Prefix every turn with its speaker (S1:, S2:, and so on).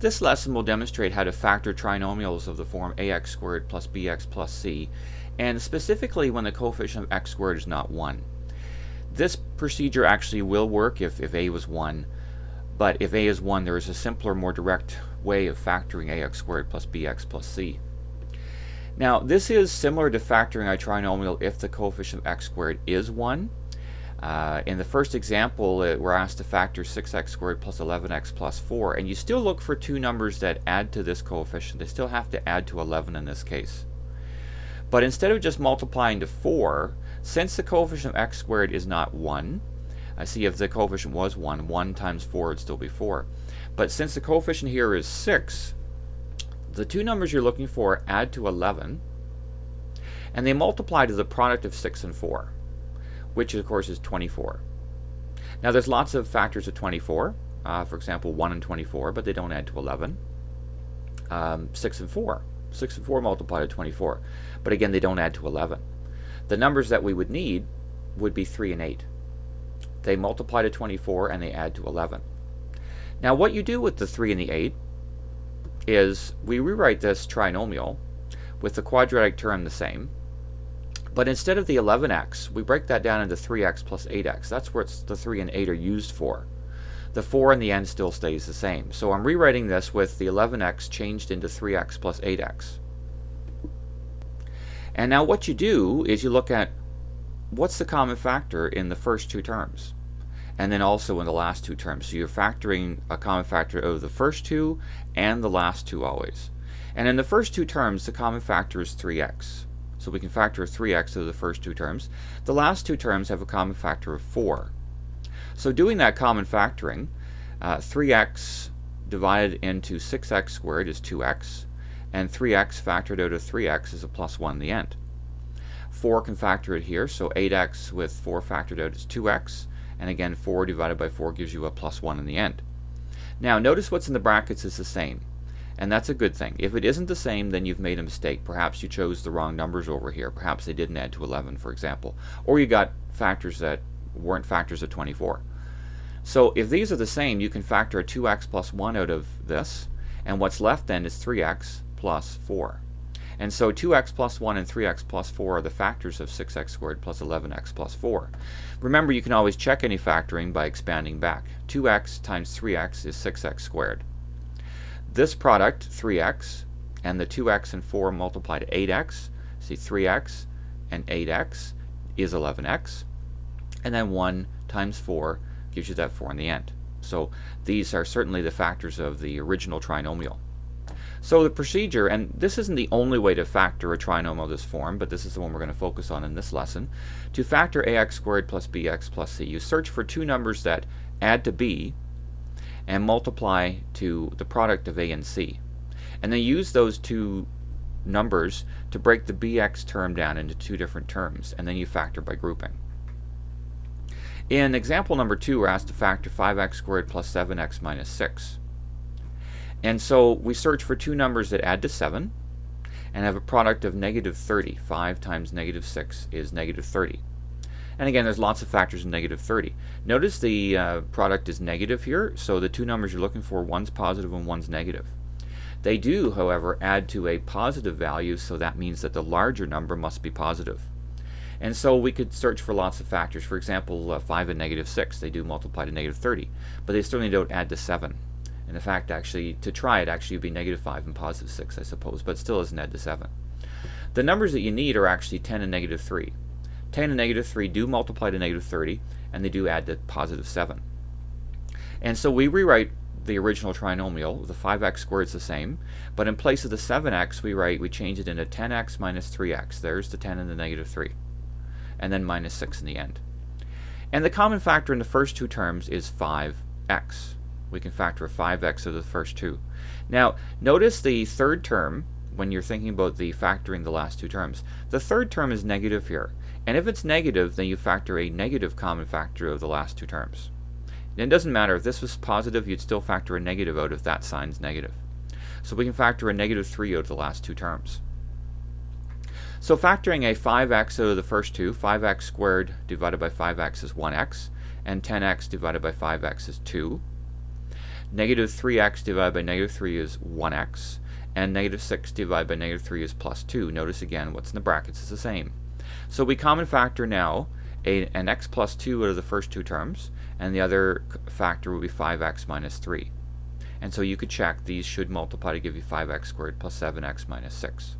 S1: This lesson will demonstrate how to factor trinomials of the form ax squared plus bx plus c, and specifically when the coefficient of x squared is not 1. This procedure actually will work if, if a was 1, but if a is 1 there is a simpler, more direct way of factoring ax squared plus bx plus c. Now this is similar to factoring a trinomial if the coefficient of x squared is 1, uh, in the first example, uh, we're asked to factor 6x squared plus 11x plus 4, and you still look for two numbers that add to this coefficient. They still have to add to 11 in this case. But instead of just multiplying to 4, since the coefficient of x squared is not 1, I see if the coefficient was 1, 1 times 4 would still be 4. But since the coefficient here is 6, the two numbers you're looking for add to 11, and they multiply to the product of 6 and 4 which of course is 24. Now there's lots of factors of 24, uh, for example 1 and 24, but they don't add to 11. Um, 6 and 4. 6 and 4 multiply to 24, but again they don't add to 11. The numbers that we would need would be 3 and 8. They multiply to 24 and they add to 11. Now what you do with the 3 and the 8 is we rewrite this trinomial with the quadratic term the same but instead of the 11x, we break that down into 3x plus 8x. That's what the 3 and 8 are used for. The 4 in the end still stays the same. So I'm rewriting this with the 11x changed into 3x plus 8x. And now what you do is you look at what's the common factor in the first two terms and then also in the last two terms. So you're factoring a common factor of the first two and the last two always. And in the first two terms, the common factor is 3x. So we can factor 3x to the first two terms. The last two terms have a common factor of 4. So doing that common factoring, uh, 3x divided into 6x squared is 2x, and 3x factored out of 3x is a plus 1 in the end. 4 can factor it here, so 8x with 4 factored out is 2x, and again 4 divided by 4 gives you a plus 1 in the end. Now notice what's in the brackets is the same and that's a good thing. If it isn't the same, then you've made a mistake. Perhaps you chose the wrong numbers over here. Perhaps they didn't add to 11, for example. Or you got factors that weren't factors of 24. So if these are the same, you can factor a 2x plus 1 out of this, and what's left then is 3x plus 4. And so 2x plus 1 and 3x plus 4 are the factors of 6x squared plus 11x plus 4. Remember, you can always check any factoring by expanding back. 2x times 3x is 6x squared. This product, 3x, and the 2x and 4 multiplied to 8x, see 3x and 8x is 11x, and then 1 times 4 gives you that 4 in the end. So these are certainly the factors of the original trinomial. So the procedure, and this isn't the only way to factor a trinomial of this form, but this is the one we're going to focus on in this lesson. To factor ax squared plus bx plus c, you search for two numbers that add to b and multiply to the product of a and c. And then use those two numbers to break the bx term down into two different terms, and then you factor by grouping. In example number two, we're asked to factor 5x squared plus 7x minus 6. And so we search for two numbers that add to 7 and have a product of negative 30. 5 times negative 6 is negative 30. And again, there's lots of factors in negative 30. Notice the uh, product is negative here, so the two numbers you're looking for, one's positive and one's negative. They do, however, add to a positive value, so that means that the larger number must be positive. And so we could search for lots of factors. For example, uh, 5 and negative 6, they do multiply to negative 30, but they certainly don't add to 7. And in fact, actually, to try it, actually would be negative 5 and positive 6, I suppose, but still doesn't add to 7. The numbers that you need are actually 10 and negative 3. 10 and negative 3 do multiply to negative 30, and they do add to positive 7. And so we rewrite the original trinomial. The 5x squared is the same, but in place of the 7x, we write we change it into 10x minus 3x. There's the 10 and the negative 3, and then minus 6 in the end. And the common factor in the first two terms is 5x. We can factor a 5x of the first two. Now, notice the third term when you're thinking about the factoring the last two terms. The third term is negative here. And if it's negative, then you factor a negative common factor of the last two terms. And it doesn't matter, if this was positive, you'd still factor a negative out if that sign's negative. So we can factor a negative 3 out of the last two terms. So factoring a 5x out of the first two, 5x squared divided by 5x is 1x, and 10x divided by 5x is 2. Negative 3x divided by negative 3 is 1x, and negative 6 divided by negative 3 is plus 2. Notice again, what's in the brackets is the same. So we common factor now a, an x plus 2 out of the first two terms, and the other factor will be 5x minus 3. And so you could check these should multiply to give you 5x squared plus 7x minus 6.